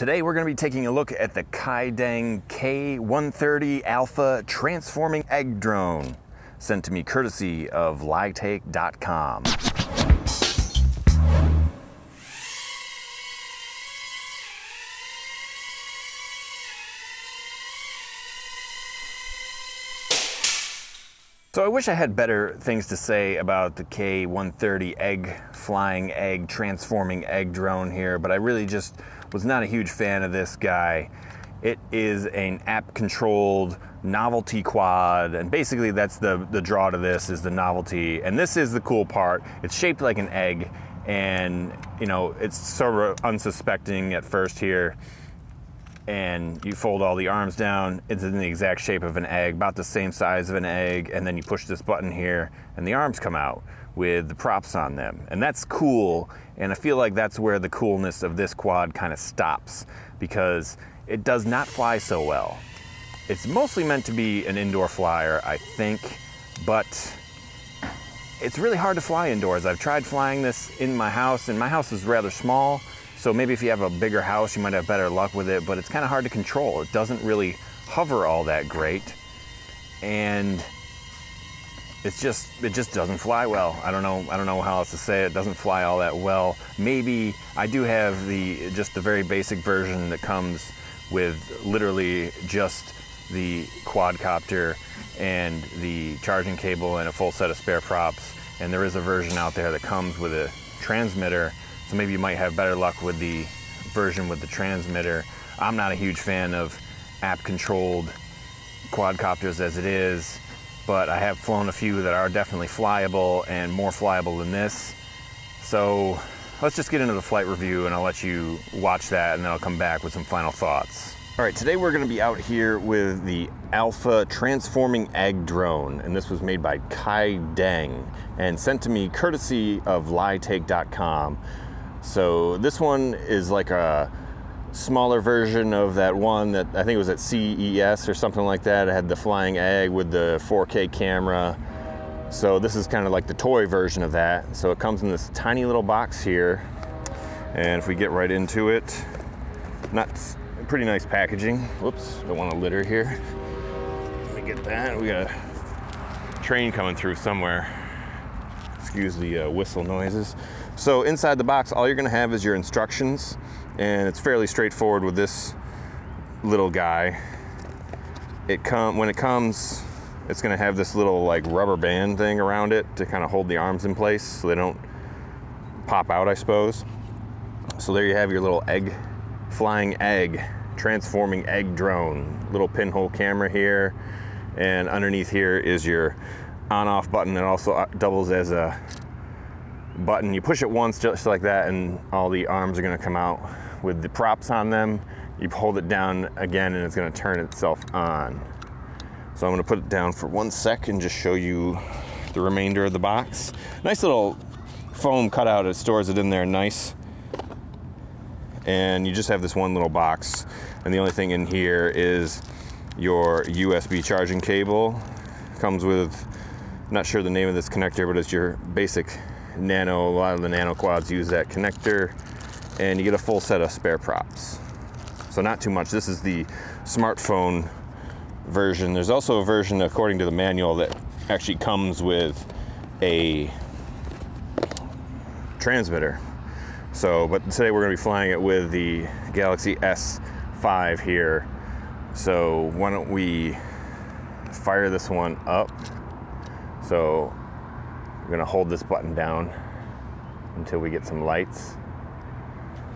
Today we're going to be taking a look at the Kaideng K130 Alpha Transforming Egg Drone, sent to me courtesy of Lightake.com. So I wish I had better things to say about the K130 egg flying egg transforming egg drone here, but I really just was not a huge fan of this guy. It is an app controlled novelty quad and basically that's the, the draw to this is the novelty and this is the cool part. It's shaped like an egg and you know it's sort of unsuspecting at first here and you fold all the arms down. It's in the exact shape of an egg, about the same size of an egg, and then you push this button here, and the arms come out with the props on them. And that's cool, and I feel like that's where the coolness of this quad kind of stops, because it does not fly so well. It's mostly meant to be an indoor flyer, I think, but it's really hard to fly indoors. I've tried flying this in my house, and my house is rather small, so maybe if you have a bigger house, you might have better luck with it, but it's kind of hard to control. It doesn't really hover all that great. And it's just it just doesn't fly well. I don't know I don't know how else to say it. it. doesn't fly all that well. Maybe I do have the just the very basic version that comes with literally just the quadcopter and the charging cable and a full set of spare props. And there is a version out there that comes with a transmitter so maybe you might have better luck with the version with the transmitter. I'm not a huge fan of app controlled quadcopters as it is, but I have flown a few that are definitely flyable and more flyable than this. So let's just get into the flight review and I'll let you watch that and then I'll come back with some final thoughts. All right, today we're gonna be out here with the Alpha Transforming Egg Drone, and this was made by Kaideng and sent to me courtesy of Lightake.com. So this one is like a smaller version of that one that I think it was at CES or something like that. It had the flying egg with the 4K camera. So this is kind of like the toy version of that. So it comes in this tiny little box here. And if we get right into it, not pretty nice packaging. Whoops, don't want to litter here. Let me get that. We got a train coming through somewhere. Excuse the uh, whistle noises. So inside the box, all you're gonna have is your instructions, and it's fairly straightforward with this little guy. It come when it comes, it's gonna have this little like rubber band thing around it to kind of hold the arms in place so they don't pop out, I suppose. So there you have your little egg, flying egg, transforming egg drone. Little pinhole camera here, and underneath here is your on-off button. It also uh, doubles as a button. You push it once just like that and all the arms are gonna come out with the props on them. You hold it down again and it's gonna turn itself on. So I'm gonna put it down for one sec and just show you the remainder of the box. Nice little foam cutout, it stores it in there nice. And you just have this one little box. And the only thing in here is your USB charging cable. Comes with, I'm not sure the name of this connector, but it's your basic nano, a lot of the nano quads use that connector and you get a full set of spare props. So not too much. This is the smartphone version. There's also a version according to the manual that actually comes with a transmitter. So, but today we're gonna be flying it with the Galaxy S5 here. So why don't we fire this one up. So we're gonna hold this button down until we get some lights.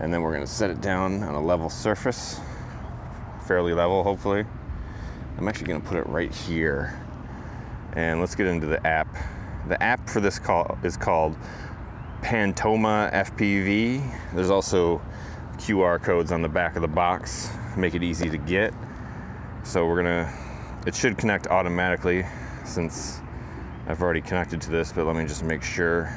And then we're gonna set it down on a level surface, fairly level, hopefully. I'm actually gonna put it right here. And let's get into the app. The app for this call is called Pantoma FPV. There's also QR codes on the back of the box, make it easy to get. So we're gonna, it should connect automatically since I've already connected to this, but let me just make sure.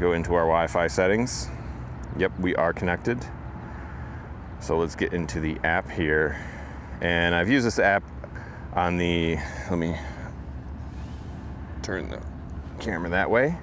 Go into our Wi-Fi settings. Yep, we are connected. So let's get into the app here. And I've used this app on the, let me turn the camera that way.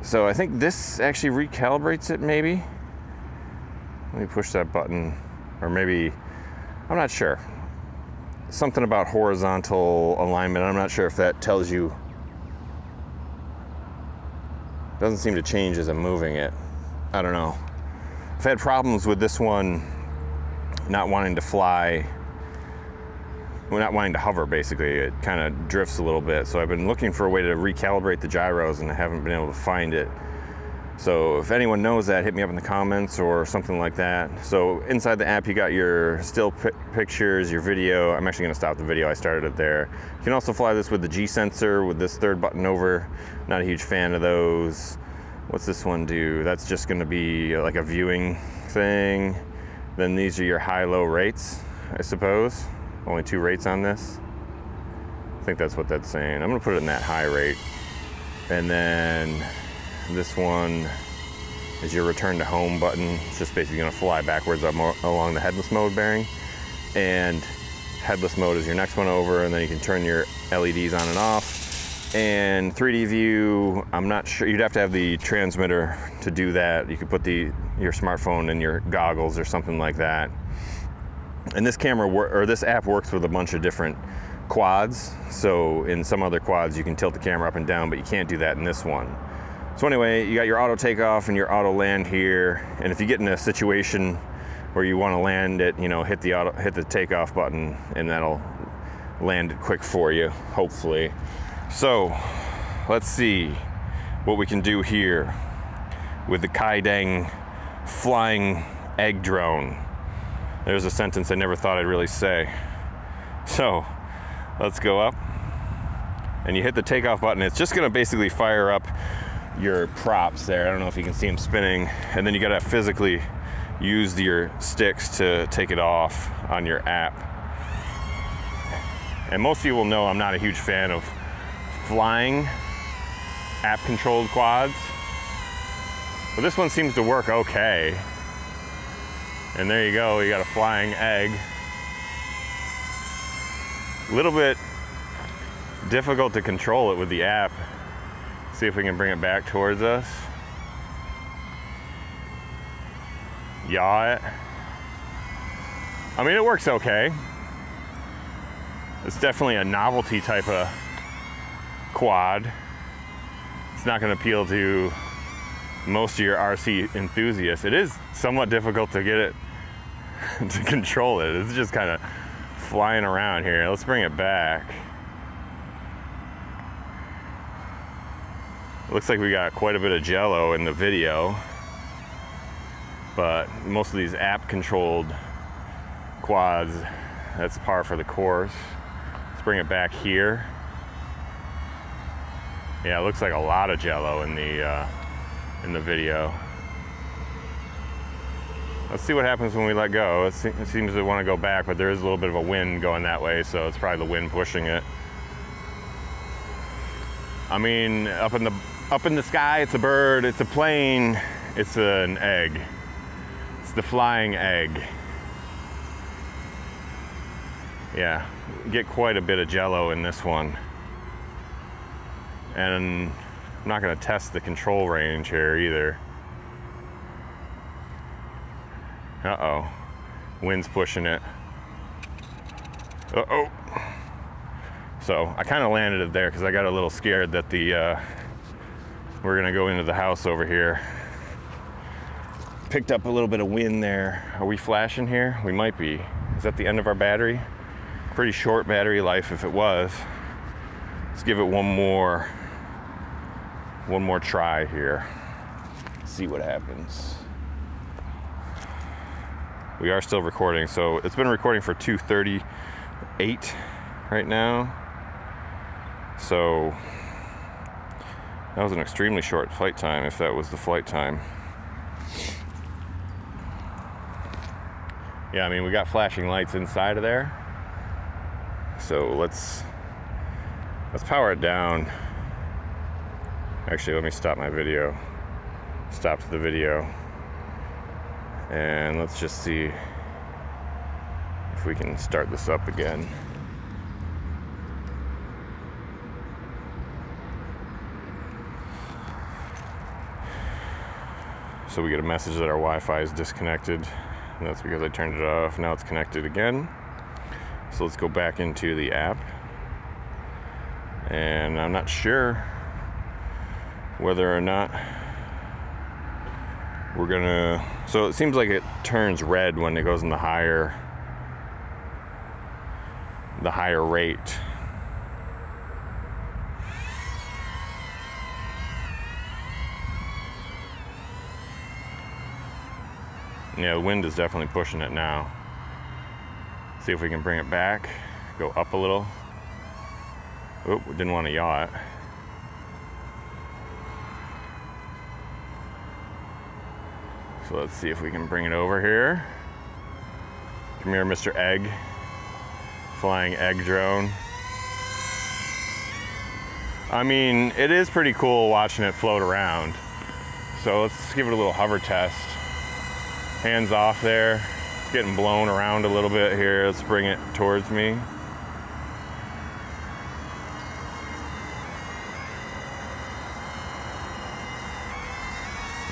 So I think this actually recalibrates it maybe. let me push that button, or maybe, I'm not sure. Something about horizontal alignment. I'm not sure if that tells you. Doesn't seem to change as I'm moving it. I don't know. I've had problems with this one not wanting to fly well, not wanting to hover basically. It kind of drifts a little bit. So I've been looking for a way to recalibrate the gyros and I haven't been able to find it. So if anyone knows that, hit me up in the comments or something like that. So inside the app, you got your still pictures, your video. I'm actually gonna stop the video, I started it there. You can also fly this with the G sensor with this third button over. Not a huge fan of those. What's this one do? That's just gonna be like a viewing thing. Then these are your high-low rates, I suppose. Only two rates on this. I think that's what that's saying. I'm gonna put it in that high rate. And then this one is your return to home button. It's just basically gonna fly backwards along the headless mode bearing. And headless mode is your next one over, and then you can turn your LEDs on and off. And 3D view, I'm not sure, you'd have to have the transmitter to do that. You could put the your smartphone in your goggles or something like that. And this camera or this app works with a bunch of different quads. So in some other quads, you can tilt the camera up and down, but you can't do that in this one. So anyway, you got your auto takeoff and your auto land here. And if you get in a situation where you want to land it, you know, hit the auto, hit the takeoff button, and that'll land it quick for you, hopefully. So let's see what we can do here with the Kaideng flying egg drone. There's a sentence I never thought I'd really say. So let's go up and you hit the takeoff button. It's just gonna basically fire up your props there. I don't know if you can see them spinning. And then you gotta physically use your sticks to take it off on your app. And most of you will know I'm not a huge fan of flying app controlled quads. But this one seems to work okay. And there you go, you got a flying egg. A little bit difficult to control it with the app. See if we can bring it back towards us. Yaw it. I mean, it works okay. It's definitely a novelty type of quad. It's not going to appeal to most of your RC enthusiasts. It is somewhat difficult to get it to control it. It's just kind of flying around here. Let's bring it back. Looks like we got quite a bit of jello in the video, but most of these app controlled quads, that's par for the course. Let's bring it back here. Yeah, it looks like a lot of jello in the uh, in the video. Let's see what happens when we let go. It, se it seems to want to go back, but there is a little bit of a wind going that way, so it's probably the wind pushing it. I mean, up in the up in the sky, it's a bird, it's a plane, it's an egg. It's the flying egg. Yeah, get quite a bit of jello in this one. And I'm not gonna test the control range here either. Uh-oh. Wind's pushing it. Uh-oh. So I kind of landed it there because I got a little scared that the uh, we're gonna go into the house over here. Picked up a little bit of wind there. Are we flashing here? We might be. Is that the end of our battery? Pretty short battery life if it was. Let's give it one more one more try here. See what happens we are still recording. So it's been recording for 238 right now. So that was an extremely short flight time if that was the flight time. Yeah, I mean, we got flashing lights inside of there. So let's let's power it down. Actually, let me stop my video. Stop the video and let's just see if we can start this up again. So we get a message that our Wi-Fi is disconnected. And that's because I turned it off. Now it's connected again. So let's go back into the app. And I'm not sure whether or not we're gonna so it seems like it turns red when it goes in the higher the higher rate yeah the wind is definitely pushing it now see if we can bring it back go up a little oh didn't want to yaw it So let's see if we can bring it over here. Come here, Mr. Egg. Flying egg drone. I mean, it is pretty cool watching it float around. So let's give it a little hover test. Hands off there. It's getting blown around a little bit here. Let's bring it towards me.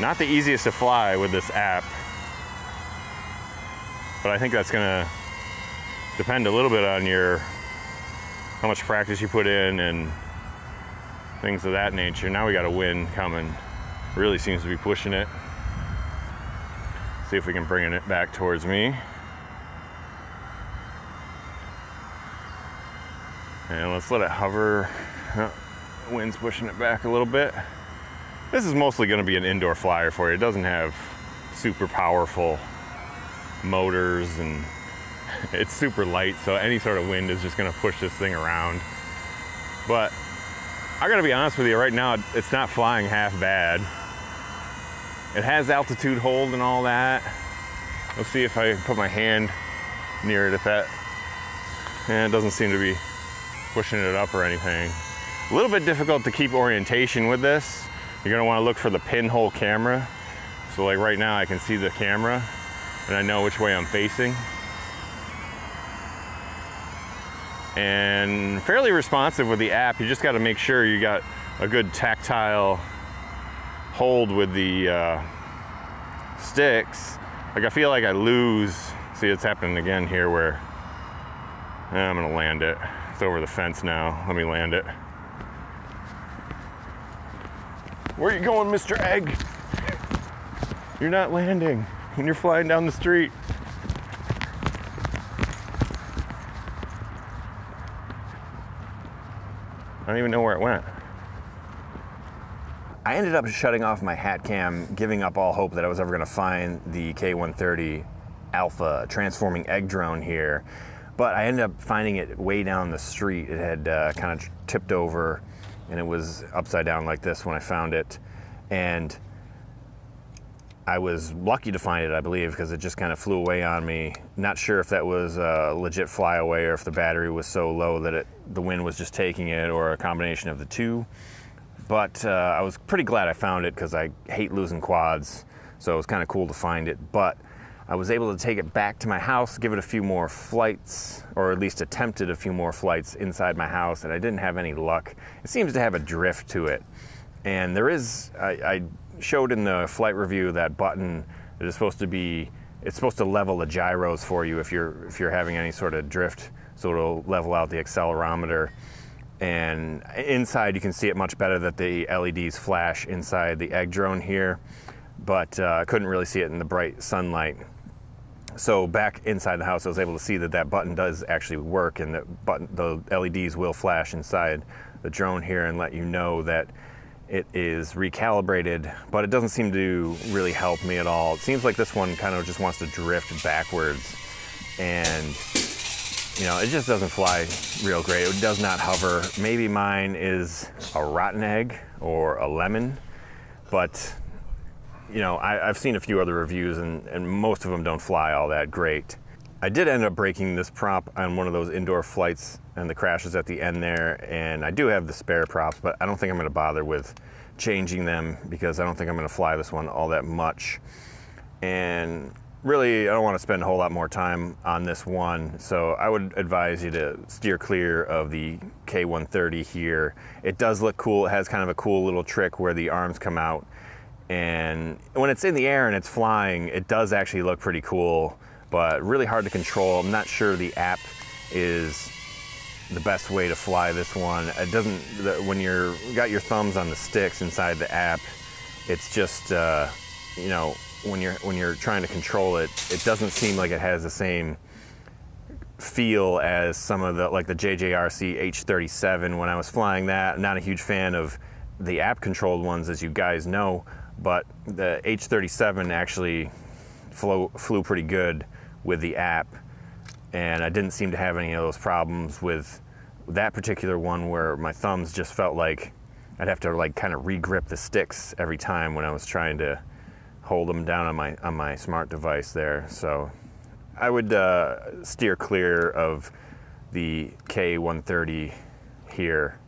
Not the easiest to fly with this app, but I think that's gonna depend a little bit on your how much practice you put in and things of that nature. Now we got a wind coming. Really seems to be pushing it. See if we can bring it back towards me. And let's let it hover. Wind's pushing it back a little bit. This is mostly going to be an indoor flyer for you. It doesn't have super powerful motors and it's super light, so any sort of wind is just going to push this thing around. But I got to be honest with you, right now it's not flying half bad. It has altitude hold and all that. Let's see if I put my hand near it if that, and it doesn't seem to be pushing it up or anything. A little bit difficult to keep orientation with this. You're gonna wanna look for the pinhole camera. So like right now I can see the camera and I know which way I'm facing. And fairly responsive with the app. You just gotta make sure you got a good tactile hold with the uh, sticks. Like I feel like I lose, see it's happening again here where I'm gonna land it. It's over the fence now, let me land it. Where are you going, Mr. Egg? You're not landing when you're flying down the street. I don't even know where it went. I ended up shutting off my hat cam, giving up all hope that I was ever going to find the K130 Alpha transforming egg drone here. But I ended up finding it way down the street. It had uh, kind of tipped over and it was upside down like this when I found it. And I was lucky to find it, I believe, because it just kind of flew away on me. Not sure if that was a legit flyaway or if the battery was so low that it, the wind was just taking it or a combination of the two. But uh, I was pretty glad I found it because I hate losing quads, so it was kind of cool to find it. But I was able to take it back to my house, give it a few more flights, or at least attempted a few more flights inside my house, and I didn't have any luck. It seems to have a drift to it. And there is, I, I showed in the flight review that button that is supposed to be, it's supposed to level the gyros for you if you're, if you're having any sort of drift, so it'll level out the accelerometer. And inside you can see it much better that the LEDs flash inside the egg drone here, but uh, I couldn't really see it in the bright sunlight so back inside the house, I was able to see that that button does actually work, and that button, the LEDs will flash inside the drone here and let you know that it is recalibrated, but it doesn't seem to really help me at all. It seems like this one kind of just wants to drift backwards, and you know, it just doesn't fly real great. It does not hover. Maybe mine is a rotten egg or a lemon, but you know, I, have seen a few other reviews and, and most of them don't fly all that great. I did end up breaking this prop on one of those indoor flights and the crashes at the end there, and I do have the spare props, but I don't think I'm gonna bother with changing them because I don't think I'm gonna fly this one all that much. And really, I don't wanna spend a whole lot more time on this one, so I would advise you to steer clear of the K130 here. It does look cool, it has kind of a cool little trick where the arms come out And when it's in the air and it's flying, it does actually look pretty cool, but really hard to control. I'm not sure the app is the best way to fly this one. It doesn't, when you're got your thumbs on the sticks inside the app, it's just, uh, you know, when you're when you're trying to control it, it doesn't seem like it has the same feel as some of the like the JJRC H37 when I was flying that. Not a huge fan of the app controlled ones as you guys know, but the H37 actually flew, flew pretty good with the app and I didn't seem to have any of those problems with that particular one where my thumbs just felt like I'd have to like kind of re-grip the sticks every time when I was trying to hold them down on my on my smart device there. So I would uh, steer clear of the K130 here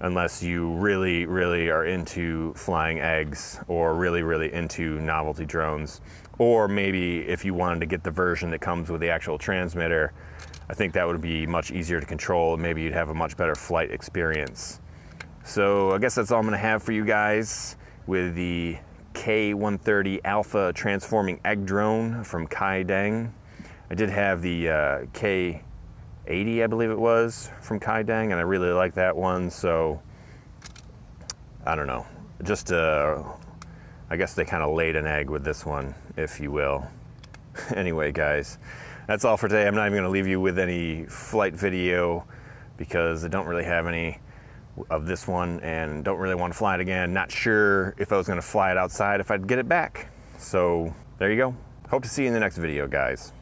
unless you really, really are into flying eggs or really, really into novelty drones. Or maybe if you wanted to get the version that comes with the actual transmitter, I think that would be much easier to control. And maybe you'd have a much better flight experience. So I guess that's all I'm gonna have for you guys with the K130 Alpha Transforming Egg Drone from Kaideng. I did have the uh, K80, I believe it was, from Kaideng, and I really like that one, so I don't know. Just, uh, I guess they kind of laid an egg with this one, if you will. anyway, guys, that's all for today. I'm not even going to leave you with any flight video because I don't really have any of this one and don't really want to fly it again. Not sure if I was going to fly it outside if I'd get it back. So there you go. Hope to see you in the next video, guys.